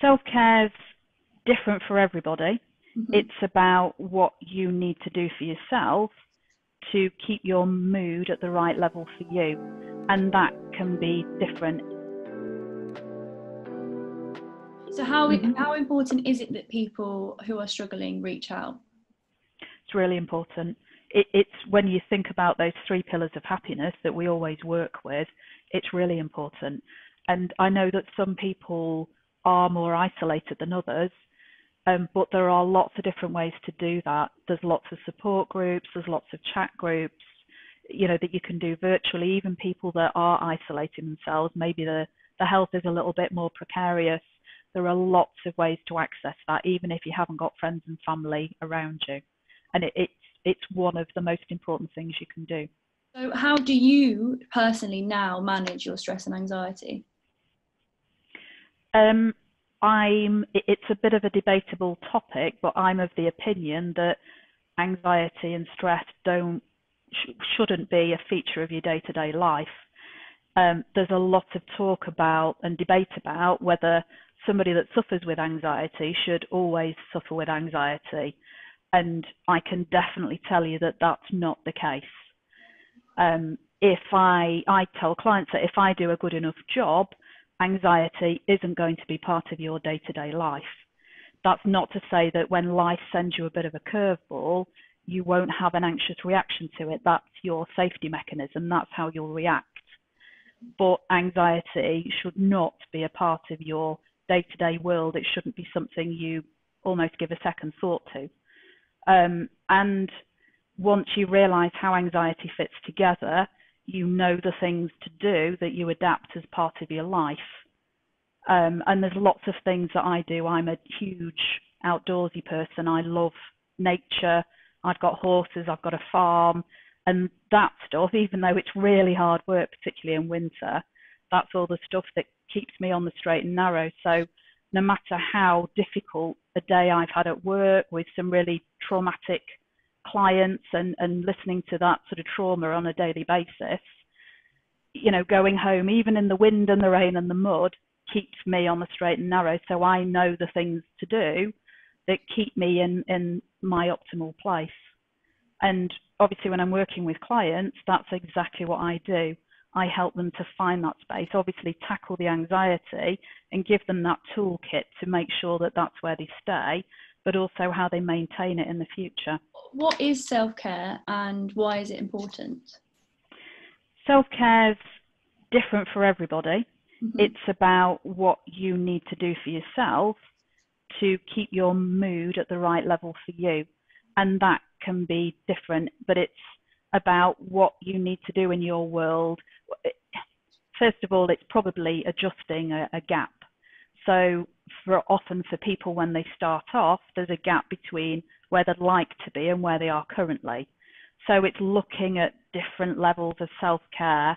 Self care's different for everybody. Mm-hmm. It's about what you need to do for yourself to keep your mood at the right level for you. And that can be different. So, how, mm-hmm. how important is it that people who are struggling reach out? It's really important. It, it's when you think about those three pillars of happiness that we always work with, it's really important. And I know that some people are more isolated than others, um, but there are lots of different ways to do that. There's lots of support groups, there's lots of chat groups, you know, that you can do virtually. Even people that are isolating themselves, maybe the, the health is a little bit more precarious. There are lots of ways to access that, even if you haven't got friends and family around you. And it, it's it's one of the most important things you can do. So, how do you personally now manage your stress and anxiety? Um, I'm. It's a bit of a debatable topic, but I'm of the opinion that anxiety and stress don't sh- shouldn't be a feature of your day-to-day life. Um, there's a lot of talk about and debate about whether somebody that suffers with anxiety should always suffer with anxiety, and I can definitely tell you that that's not the case. Um, if I I tell clients that if I do a good enough job, anxiety isn't going to be part of your day to day life. That's not to say that when life sends you a bit of a curveball, you won't have an anxious reaction to it. That's your safety mechanism. That's how you'll react. But anxiety should not be a part of your day to day world. It shouldn't be something you almost give a second thought to. Um, and once you realize how anxiety fits together, you know the things to do that you adapt as part of your life. Um, and there's lots of things that I do. I'm a huge outdoorsy person. I love nature. I've got horses. I've got a farm, and that stuff. Even though it's really hard work, particularly in winter, that's all the stuff that keeps me on the straight and narrow. So no matter how difficult a day I've had at work with some really traumatic clients and, and listening to that sort of trauma on a daily basis, you know, going home, even in the wind and the rain and the mud, keeps me on the straight and narrow. So I know the things to do that keep me in, in my optimal place. And obviously, when I'm working with clients, that's exactly what I do. I help them to find that space, obviously, tackle the anxiety and give them that toolkit to make sure that that's where they stay, but also how they maintain it in the future what is self care and why is it important? Self care is different for everybody. Mm-hmm. It's about what you need to do for yourself to keep your mood at the right level for you. And that can be different, but it's about what you need to do in your world. First of all, it's probably adjusting a, a gap. So, for often for people when they start off, there's a gap between where they'd like to be and where they are currently. So it's looking at different levels of self care.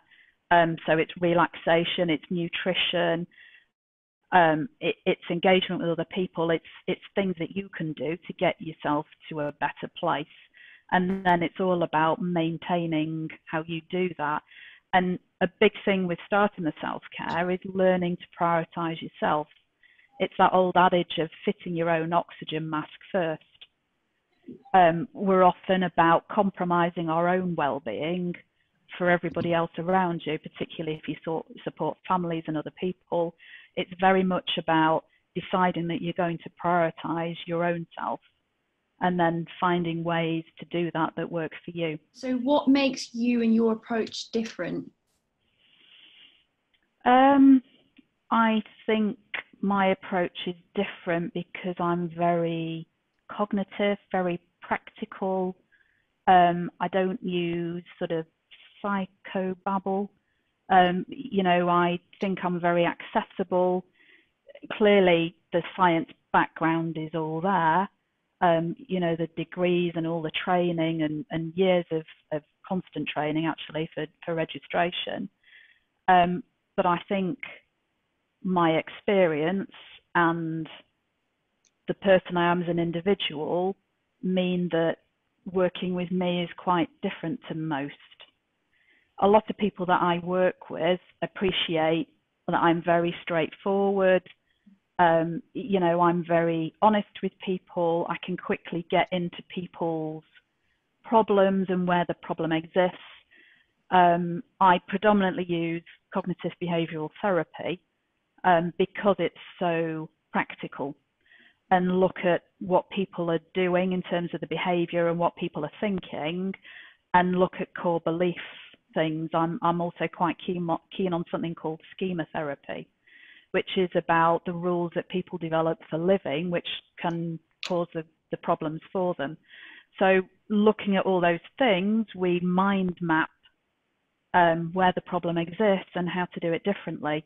Um, so it's relaxation, it's nutrition, um, it, it's engagement with other people. It's it's things that you can do to get yourself to a better place, and then it's all about maintaining how you do that. And a big thing with starting the self care is learning to prioritize yourself. It's that old adage of fitting your own oxygen mask first um, we're often about compromising our own well-being for everybody else around you, particularly if you sort, support families and other people. It's very much about deciding that you're going to prioritize your own self and then finding ways to do that that work for you. So, what makes you and your approach different? Um, I think my approach is different because I'm very cognitive, very practical. Um, I don't use sort of psychobabble. Um, you know, I think I'm very accessible. Clearly, the science background is all there. Um, you know, the degrees and all the training and, and years of, of constant training actually for, for registration. Um, but I think my experience and the person I am as an individual mean that working with me is quite different to most. A lot of people that I work with appreciate that I'm very straightforward. Um, you know, I'm very honest with people. I can quickly get into people's problems and where the problem exists. Um, I predominantly use cognitive behavioral therapy um, because it's so practical and look at what people are doing in terms of the behavior and what people are thinking and look at core belief things. I'm, I'm also quite keen, keen on something called schema therapy, which is about the rules that people develop for living, which can cause the, the problems for them. So looking at all those things, we mind map um, where the problem exists and how to do it differently.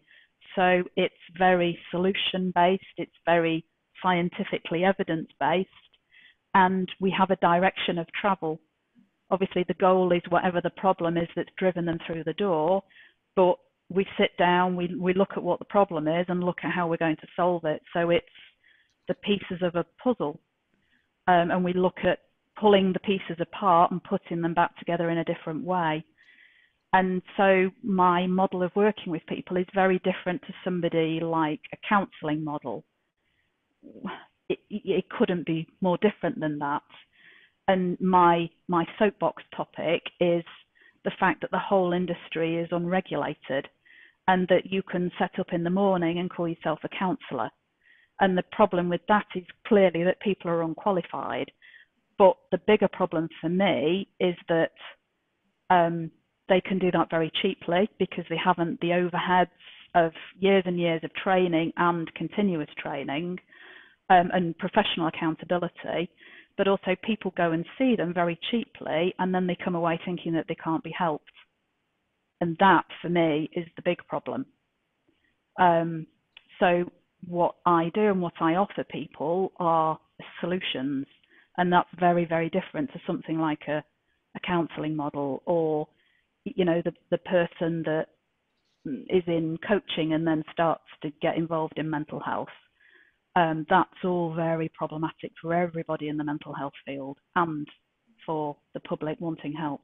So it's very solution based, it's very scientifically evidence based, and we have a direction of travel. Obviously, the goal is whatever the problem is that's driven them through the door, but we sit down, we, we look at what the problem is and look at how we're going to solve it. So it's the pieces of a puzzle. Um, and we look at pulling the pieces apart and putting them back together in a different way. And so my model of working with people is very different to somebody like a counselling model. It, it couldn't be more different than that. And my my soapbox topic is the fact that the whole industry is unregulated and that you can set up in the morning and call yourself a counsellor. And the problem with that is clearly that people are unqualified. But the bigger problem for me is that um, they can do that very cheaply because they haven't the overheads of years and years of training and continuous training um, and professional accountability. But also, people go and see them very cheaply and then they come away thinking that they can't be helped. And that, for me, is the big problem. Um, so, what I do and what I offer people are solutions. And that's very, very different to something like a, a counselling model or you know the the person that is in coaching and then starts to get involved in mental health. Um, that's all very problematic for everybody in the mental health field and for the public wanting help.